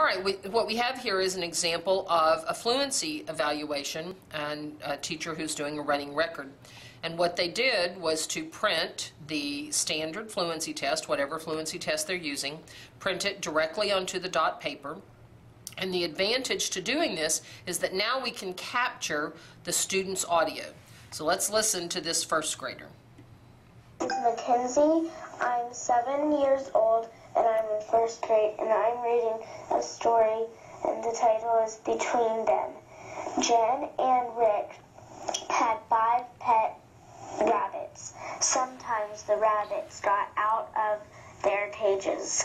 All right, we, what we have here is an example of a fluency evaluation and a teacher who's doing a running record. And what they did was to print the standard fluency test, whatever fluency test they're using, print it directly onto the dot paper. And the advantage to doing this is that now we can capture the student's audio. So let's listen to this first grader. Mackenzie. I'm seven years old and I'm in first grade and I'm reading a story and the title is Between Them. Jen and Rick had five pet rabbits. Sometimes the rabbits got out of their cages.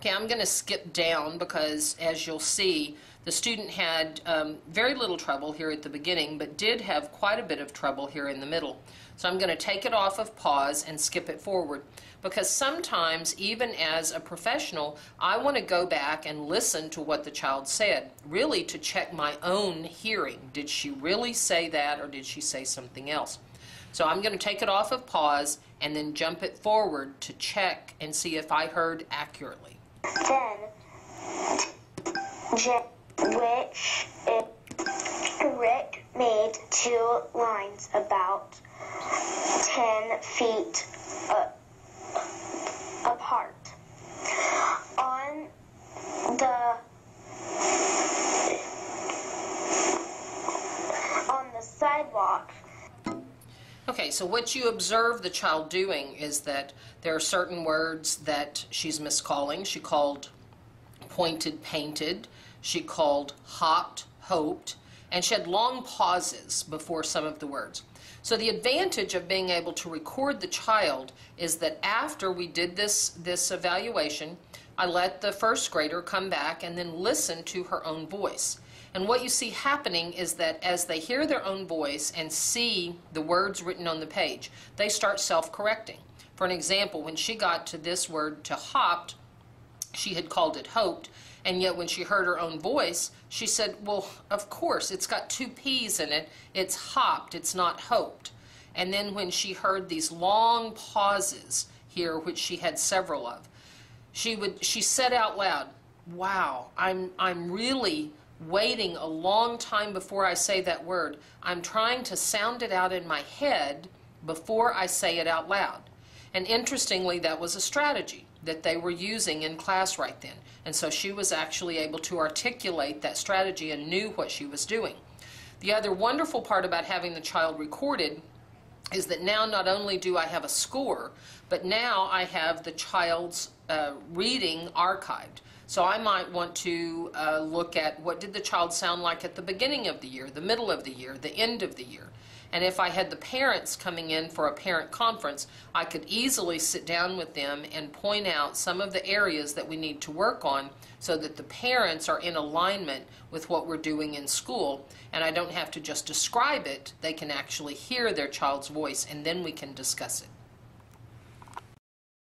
Okay, I'm going to skip down because, as you'll see, the student had um, very little trouble here at the beginning, but did have quite a bit of trouble here in the middle. So I'm going to take it off of pause and skip it forward because sometimes, even as a professional, I want to go back and listen to what the child said, really to check my own hearing. Did she really say that or did she say something else? So I'm going to take it off of pause and then jump it forward to check and see if I heard accurately. Then, which Rick made two lines about 10 feet uh, apart. On the on the sidewalk, Okay, so what you observe the child doing is that there are certain words that she's miscalling. She called pointed, painted. She called hopped, hoped. And she had long pauses before some of the words. So the advantage of being able to record the child is that after we did this, this evaluation, I let the first grader come back and then listen to her own voice. And what you see happening is that as they hear their own voice and see the words written on the page, they start self-correcting. For an example, when she got to this word to hopped, she had called it hoped, and yet when she heard her own voice, she said, well, of course, it's got two P's in it. It's hopped, it's not hoped. And then when she heard these long pauses here, which she had several of, she would she said out loud, "Wow, I'm I'm really waiting a long time before I say that word. I'm trying to sound it out in my head before I say it out loud." And interestingly, that was a strategy that they were using in class right then. And so she was actually able to articulate that strategy and knew what she was doing. The other wonderful part about having the child recorded is that now not only do I have a score, but now I have the child's uh, reading archived. So I might want to uh, look at what did the child sound like at the beginning of the year, the middle of the year, the end of the year. And if I had the parents coming in for a parent conference, I could easily sit down with them and point out some of the areas that we need to work on so that the parents are in alignment with what we're doing in school. And I don't have to just describe it, they can actually hear their child's voice and then we can discuss it.